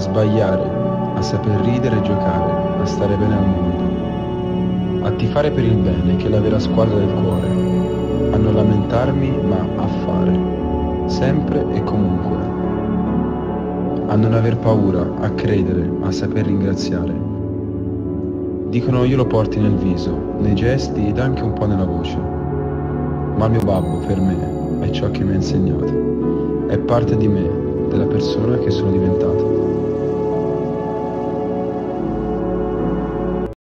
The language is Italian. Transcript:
sbagliare, a saper ridere e giocare, a stare bene al mondo, a tifare per il bene che è la vera squadra del cuore, a non lamentarmi ma a fare, sempre e comunque, a non aver paura, a credere, a saper ringraziare. Dicono io lo porti nel viso, nei gesti ed anche un po' nella voce, ma il mio babbo per me è ciò che mi ha insegnato, è parte di me, della persona che sono diventato.